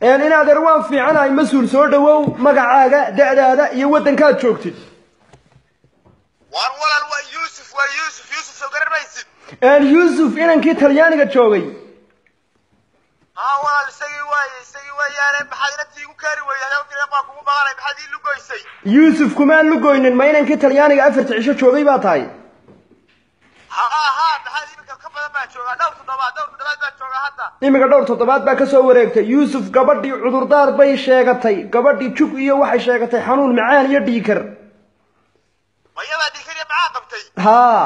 in adeer waan fiicanahay mas'uul soo dhawow magacaaga da'daada iyo waddankaad joogtid. War walaal waa yuusuf waa yuusuf yuusuf soo garan maysid een yuusuf inankii talyaaniga joogay. Haa walaal isagii waaye isagii waayaane maxaad inantii igu kaari weyday halkan baa kugu maqanay maxaad ii lugoysay yuusuf kumaan lugoynin ma inankii talyaaniga afarta cisho joogay baa tahay imika dhowr toddobaad baa ka soo wareegtay yuusuf gabadhii cudurdaar bay sheegatay gabadhii jug iyo waxay sheegatay xanuun macaan iyo dhiikar haa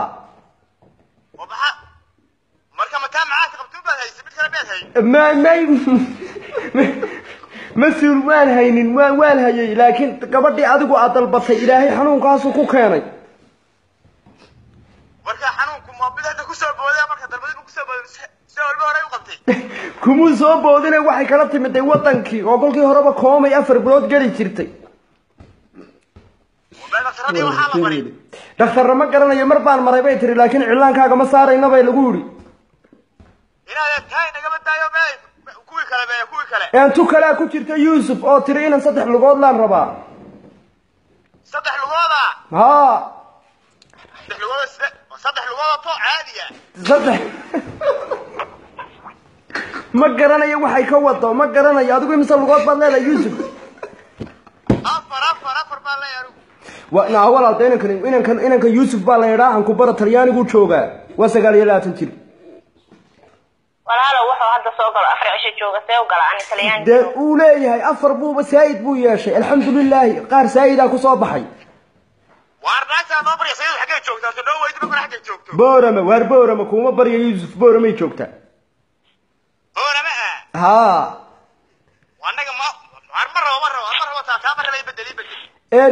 ma suul waan haynin waan waan hayay laakiin gabadhii adigu aad dalbatay ilaahay xanuunkaasu ku keenay kumuu soo boodine waxay kala timiday waddankii oo kolkii horeba koomay afar bilood geli jirtay dhakhtarna ma garanayo mar baan maray bay tiri laakiin cilaankaaga ma saarayna bay lagu yidhi tu kalea ku jirta yuusuf oo tiri inan saddex lugood laan rabaa haa saddex ma garanayo waxay ka wado ma garanayo adigu imise lugood baad leedahay yuusuf inankan inankan inankan yuusuf baa la yidhaa aan ku bara talyaanigu joogaa. Waa sagaal iyo labaatan jir. Dee uu leeyahay afar buuba saa'id buu yeeshay. Alxamdulilaahi qaar saa'idaa ku soo baxay. Boorama waar boorama kuuma barya yuusuf booramay joogtaa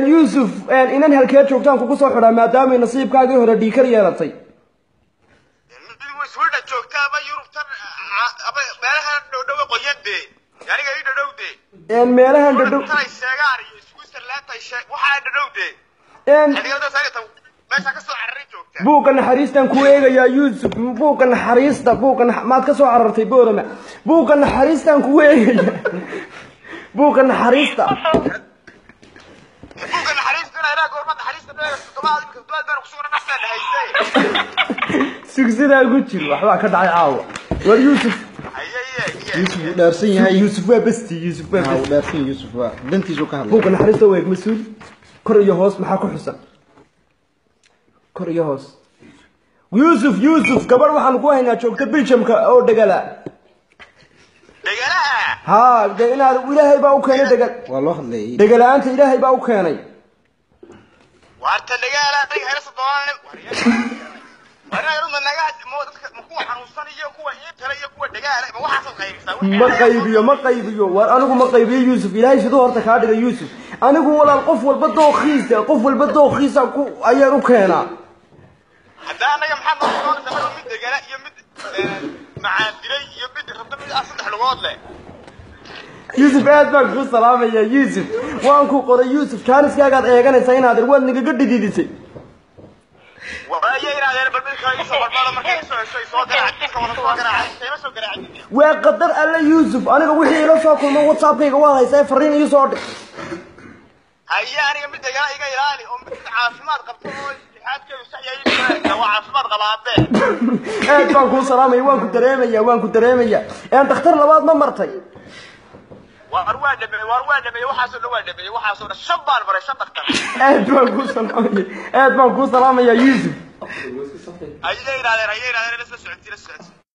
yuusuf inan halkee joogtaan kugu soo xidhaa maadaamay nasiibkaagii hore dhiikar yeelatay meelahan dhadhow buugga naxariistan ku eegayaa yuusuf. Buugga naxariista buugga maad ka soo carartay boorama buugga naxariistan ku eegaya. Buugga naxariista. Sugsidaa ku jir waxbaa ka dhacay caawa. War yuusuf. Yuusuf wuu dhaarsan yahay yuusuf waa besti yuusuf waa dhaarsan yuusuf waa. Dantiisu ka hadlay. Buugga naxariista weeg mas'uul kor iyo hoos maxaa ku xusan kor iyo hoos yuusuf yuusuf gabadh waxaan ku haynaa joogta biljamka oo dhegala haa dee inaad ilaahay baa u keenay dhegal waa loo hadlayay dhegala-aanta ilaahay baa u keenay ma qaybiyo ma qaybiyo war anigu ma qaybiyo yuusuf ilaahay siduu horta kaa dhiga yuusuf anigu walaal qof walba dookhiisa qof walba dookhiisa ku ayaan u keenaa هذانا يا محمد رمضان دخل من دجلاء يا مد آه، مع دري يا مد رمضان من أصل حلوات له يوسف عاد بقى خو السلام يا يوسف؟ وانكو قرأ يوسف كان اسكا قاعد ايغان سين هذا؟ الواد نيكا غدي دي دي سي وايا يرا غير بالبل خاي سو بالما ما كاي سو سو سو دراك سو وأنا سو غراي سو سو غراي وي قدر ألا يوسف أنا و خي إيه، لا سو كل ما كي غوا هاي فرين يوسف. هيا أنا يمد يا ايغا يرا لي أم تعاف ما قبطوا aad baan kuu salaamaya waan ku dareemaya waan ku dareemaya een dhakhtar labaad ma martay waar waa dhameeyey waar waa dhameeyey waxaasoo dhan waa dhameeyey waxaasoo dhan shan baan maray shan dhaktar aad baan kuu salaamaya aad baan kuu salaamaya yuusuf haye inaadeen haye inaadeen la soo socotii la socotay